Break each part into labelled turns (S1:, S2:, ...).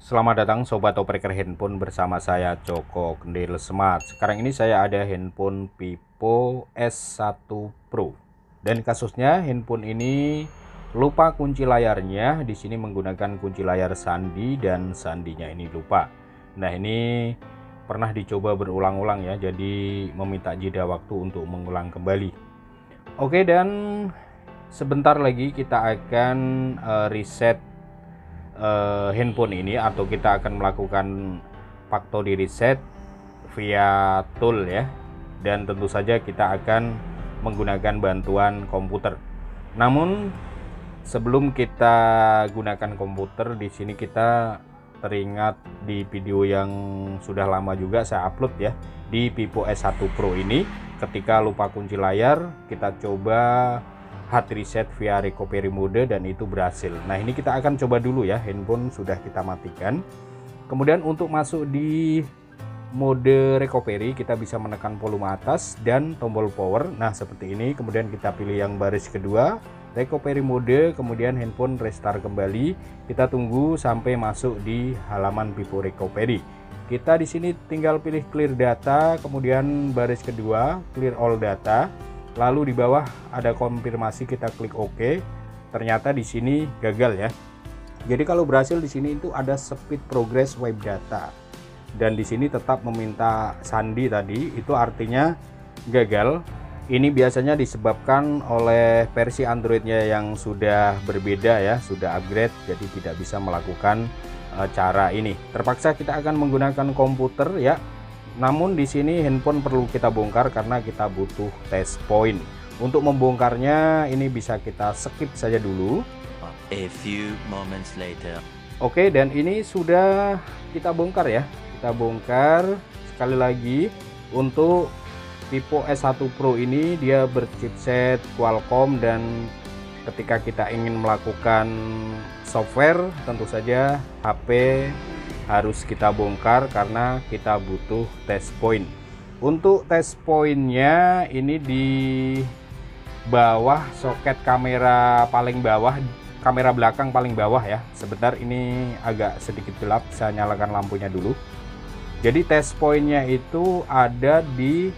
S1: Selamat datang Sobat Operator Handphone bersama saya Joko Kendil Smart. Sekarang ini saya ada handphone Vivo S1 Pro. Dan kasusnya handphone ini lupa kunci layarnya. Di sini menggunakan kunci layar sandi dan sandinya ini lupa. Nah ini pernah dicoba berulang-ulang ya jadi meminta jeda waktu untuk mengulang kembali. Oke dan sebentar lagi kita akan uh, reset uh, handphone ini atau kita akan melakukan factory reset via tool ya dan tentu saja kita akan menggunakan bantuan komputer. Namun sebelum kita gunakan komputer di sini kita teringat di video yang sudah lama juga saya upload ya di Vivo S1 Pro ini ketika lupa kunci layar kita coba hard reset via recovery mode dan itu berhasil. Nah ini kita akan coba dulu ya handphone sudah kita matikan. Kemudian untuk masuk di mode recovery kita bisa menekan volume atas dan tombol power. Nah seperti ini. Kemudian kita pilih yang baris kedua recovery mode kemudian handphone restart kembali. Kita tunggu sampai masuk di halaman Vivo recovery. Kita di sini tinggal pilih clear data kemudian baris kedua clear all data lalu di bawah ada konfirmasi kita klik OK. Ternyata di sini gagal ya. Jadi kalau berhasil di sini itu ada speed progress web data. Dan di sini tetap meminta sandi tadi itu artinya gagal. Ini biasanya disebabkan oleh versi Androidnya yang sudah berbeda ya sudah upgrade jadi tidak bisa melakukan uh, cara ini. Terpaksa kita akan menggunakan komputer ya namun di sini handphone perlu kita bongkar karena kita butuh test point. Untuk membongkarnya ini bisa kita skip saja dulu.
S2: A few moments later.
S1: Oke, dan ini sudah kita bongkar ya. Kita bongkar sekali lagi untuk Vivo S1 Pro ini dia berchipset Qualcomm dan ketika kita ingin melakukan software tentu saja HP harus kita bongkar karena kita butuh test point. Untuk test pointnya ini di bawah soket kamera paling bawah kamera belakang paling bawah ya. Sebentar ini agak sedikit gelap saya nyalakan lampunya dulu. Jadi test pointnya itu ada di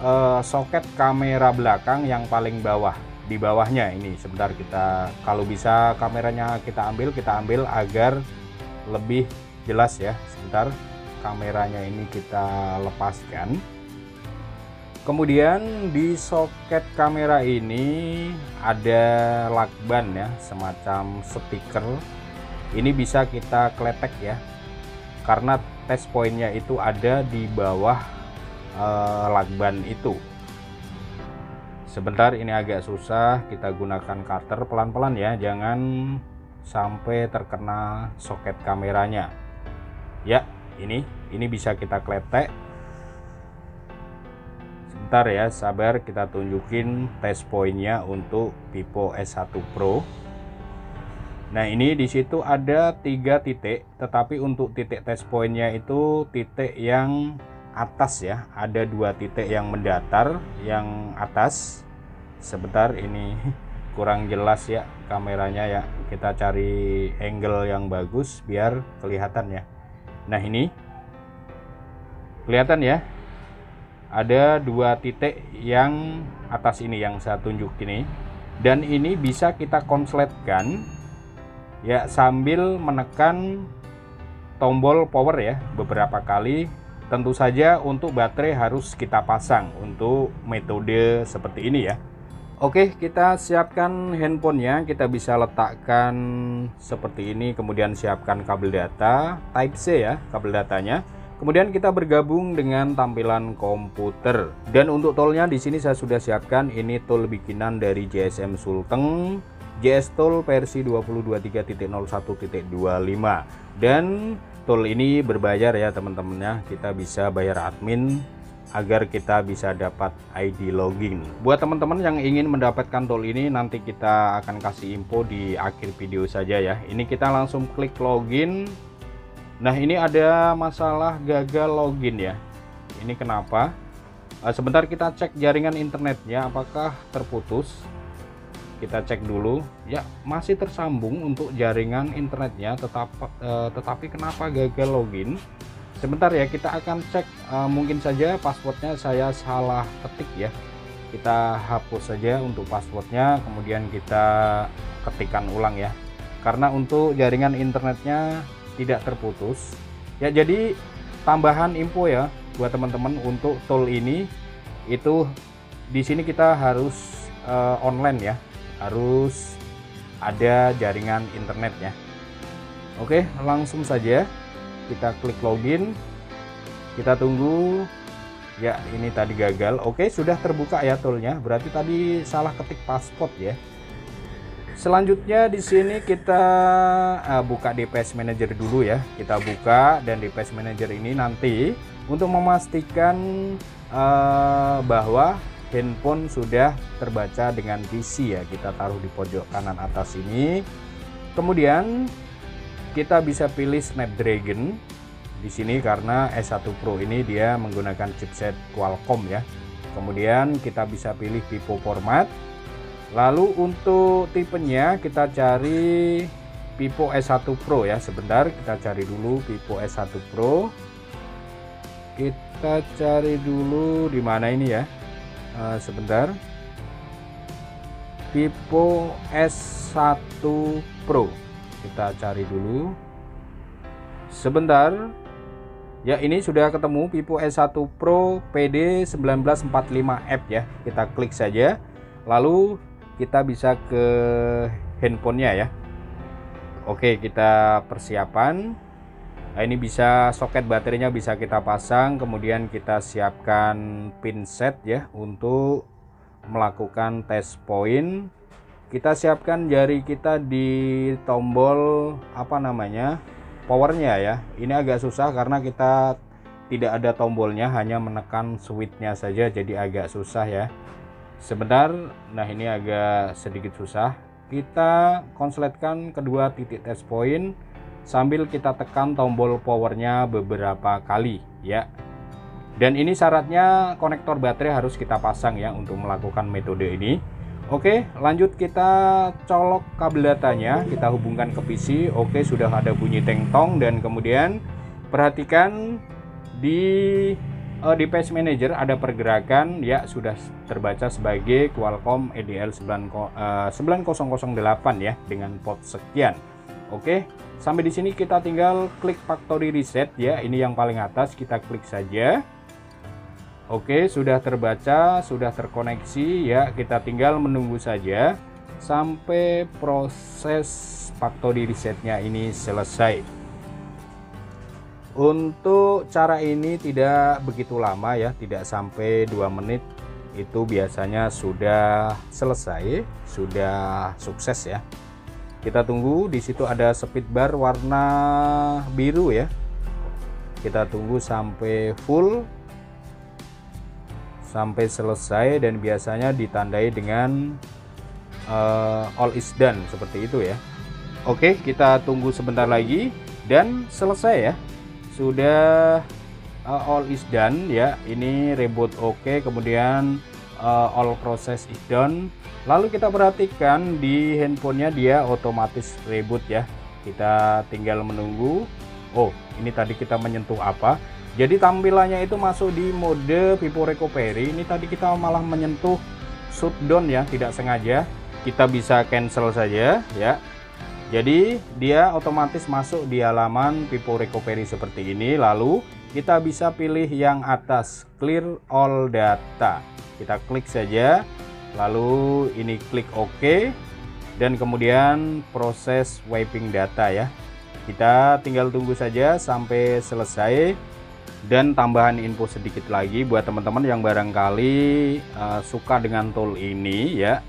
S1: uh, soket kamera belakang yang paling bawah di bawahnya ini. Sebentar kita kalau bisa kameranya kita ambil kita ambil agar lebih jelas ya. Sebentar kameranya ini kita lepaskan. Kemudian di soket kamera ini ada lakban ya semacam stiker ini bisa kita kletek ya karena test pointnya itu ada di bawah eh, lakban itu. Sebentar ini agak susah kita gunakan cutter pelan-pelan ya jangan sampai terkena soket kameranya ya ini ini bisa kita kletek. Sebentar ya sabar kita tunjukin test pointnya untuk Vivo S1 Pro. Nah ini di situ ada tiga titik tetapi untuk titik test pointnya itu titik yang atas ya. Ada dua titik yang mendatar yang atas. Sebentar ini kurang jelas ya kameranya ya. Kita cari angle yang bagus biar kelihatan ya Nah ini kelihatan ya. Ada dua titik yang atas ini yang saya tunjuk ini. Dan ini bisa kita konsletkan ya sambil menekan tombol power ya beberapa kali. Tentu saja untuk baterai harus kita pasang untuk metode seperti ini ya Oke, kita siapkan handphonenya. Kita bisa letakkan seperti ini, kemudian siapkan kabel data Type C ya, kabel datanya. Kemudian kita bergabung dengan tampilan komputer. Dan untuk toolnya di sini saya sudah siapkan ini tool bikinan dari JSM Sulteng JS Tool versi 2023.01.25 dan tool ini berbayar ya teman-teman ya kita bisa bayar admin agar kita bisa dapat ID login. Buat teman-teman yang ingin mendapatkan tool ini nanti kita akan kasih info di akhir video saja ya. Ini kita langsung klik login. Nah, ini ada masalah gagal login ya. Ini kenapa? Uh, sebentar kita cek jaringan internetnya apakah terputus. kita cek dulu ya masih tersambung untuk jaringan internetnya tetap eh, tetapi kenapa gagal login sebentar ya kita akan cek eh, mungkin saja passwordnya saya salah ketik ya. Kita hapus saja untuk passwordnya kemudian kita ketikkan ulang ya. Karena untuk jaringan internetnya tidak terputus. Ya jadi tambahan info ya buat teman-teman untuk tool ini. Itu di sini kita harus uh, online ya. Harus ada jaringan internetnya oke langsung saja kita klik login. Kita tunggu. Ya ini tadi gagal. Oke sudah terbuka ya toolnya. Berarti tadi salah ketik password ya. Selanjutnya di sini kita uh, buka DPS Manager dulu ya. Kita buka dan DPS Manager ini nanti untuk memastikan uh, bahwa handphone sudah terbaca dengan PC ya. Kita taruh di pojok kanan atas ini. Kemudian kita bisa pilih Snapdragon di sini karena S1 Pro ini dia menggunakan chipset Qualcomm ya. Kemudian kita bisa pilih tipe format. Lalu untuk tipenya kita cari Vivo S1 Pro ya. Sebentar kita cari dulu Vivo S1 Pro. Kita cari dulu di mana ini ya? Uh, sebentar. Vivo S1 Pro kita cari dulu. Sebentar. Ya ini sudah ketemu Vivo S1 Pro PD 1945F ya. Kita klik saja. Lalu kita bisa ke handphonenya ya. Oke kita persiapan. Nah, ini bisa soket baterainya bisa kita pasang, kemudian kita siapkan pin set ya untuk melakukan test point. Kita siapkan jari kita di tombol apa namanya? powernya ya. Ini agak susah karena kita tidak ada tombolnya, hanya menekan switchnya saja jadi agak susah ya. Sebentar, nah ini agak sedikit susah. Kita konsletkan kedua titik test point sambil kita tekan tombol powernya beberapa kali ya dan ini syaratnya konektor baterai harus kita pasang ya untuk melakukan metode ini Oke lanjut kita colok kabel datanya kita hubungkan ke PC. Oke sudah ada bunyi tengtong dan kemudian perhatikan di uh, di Page Manager ada pergerakan. Ya sudah terbaca sebagai Qualcomm EDL 9, uh, 9008 ya dengan port sekian. Oke Sampai di sini kita tinggal klik factory reset ya. Ini yang paling atas. Kita klik saja. Oke, sudah terbaca, sudah terkoneksi ya. Kita tinggal menunggu saja sampai proses factory resetnya ini selesai. Untuk cara ini tidak begitu lama ya, tidak sampai 2 menit. Itu biasanya sudah selesai, sudah sukses ya. Kita tunggu di situ ada speed bar warna biru ya. Kita tunggu sampai full sampai selesai dan biasanya ditandai dengan uh, all is done seperti itu ya. Oke kita tunggu sebentar lagi dan selesai ya. Sudah uh, all is done ya. Ini reboot oke kemudian uh, all process is done. Lalu kita perhatikan di handphonenya dia otomatis reboot ya. Kita tinggal menunggu. Oh ini tadi kita menyentuh apa jadi tampilannya itu masuk di mode Vivo Recovery ini tadi kita malah menyentuh shutdown ya tidak sengaja. Kita bisa cancel saja ya. Jadi dia otomatis masuk di halaman Vivo Recovery seperti ini. Lalu kita bisa pilih yang atas clear all data. Kita klik saja. Lalu ini klik OK. Dan kemudian proses wiping data ya. Kita tinggal tunggu saja sampai selesai dan tambahan info sedikit lagi buat teman-teman yang barangkali uh, suka dengan tool ini ya.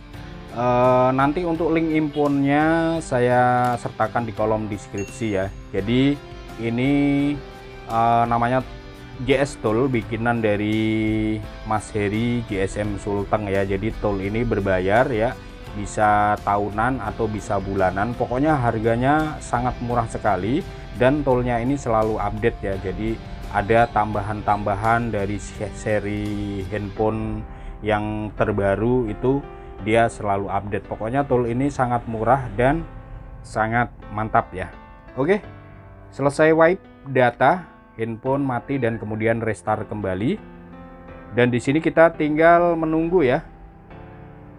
S1: Uh, nanti untuk link imponnya saya sertakan di kolom deskripsi ya. Jadi ini uh, namanya GS Tool bikinan dari Mas Heri GSM Sulteng ya. Jadi tool ini berbayar ya. Bisa tahunan atau bisa bulanan. Pokoknya harganya sangat murah sekali dan toolnya ini selalu update ya. Jadi ada tambahan-tambahan dari seri handphone yang terbaru itu dia selalu update. Pokoknya tool ini sangat murah dan sangat mantap ya. Oke selesai wipe data handphone mati dan kemudian restart kembali. Dan di sini kita tinggal menunggu ya.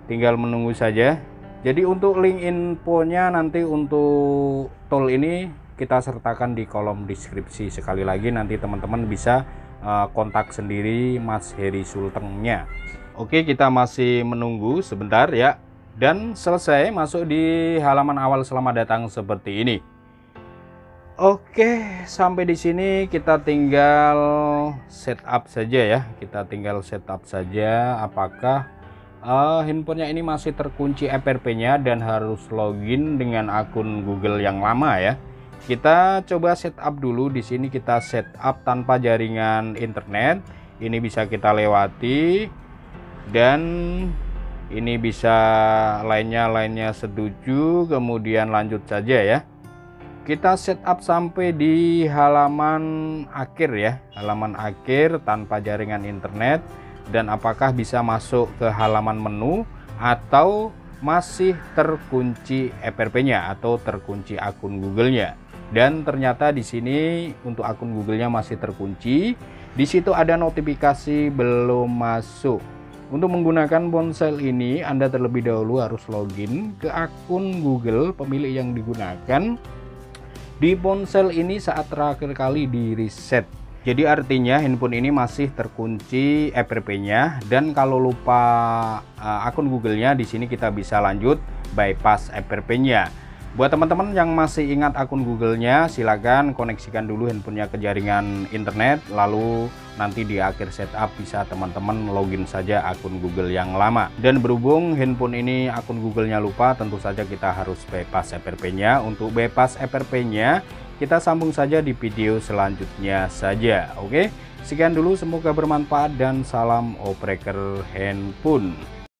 S1: Tinggal menunggu saja. Jadi untuk link infonya nanti untuk tool ini kita sertakan di kolom deskripsi. Sekali lagi nanti teman-teman bisa uh, kontak sendiri Mas Heri Sultengnya. Oke kita masih menunggu sebentar ya. Dan selesai masuk di halaman awal selamat datang seperti ini. Oke sampai di sini kita tinggal setup saja ya. Kita tinggal setup saja. Apakah uh, handphonenya ini masih terkunci FRP-nya dan harus login dengan akun Google yang lama ya. Kita coba setup dulu di sini kita setup tanpa jaringan internet. Ini bisa kita lewati dan ini bisa lainnya lainnya setuju kemudian lanjut saja ya. Kita setup sampai di halaman akhir ya, halaman akhir tanpa jaringan internet dan apakah bisa masuk ke halaman menu atau masih terkunci FRP-nya atau terkunci akun Google-nya. Dan ternyata di sini untuk akun Google-nya masih terkunci. Di situ ada notifikasi belum masuk. Untuk menggunakan ponsel ini, Anda terlebih dahulu harus login ke akun Google pemilik yang digunakan di ponsel ini saat terakhir kali di reset jadi artinya handphone ini masih terkunci FRP-nya dan kalau lupa uh, akun Google-nya di sini kita bisa lanjut bypass FRP-nya. Buat teman-teman yang masih ingat akun Google-nya, silakan koneksikan dulu handphonenya ke jaringan internet, lalu nanti di akhir setup bisa teman-teman login saja akun Google yang lama. Dan berhubung handphone ini akun Google-nya lupa, tentu saja kita harus bypass FRP-nya. Untuk bypass FRP-nya, kita sambung saja di video selanjutnya saja. Oke, sekian dulu semoga bermanfaat dan salam opreker handphone.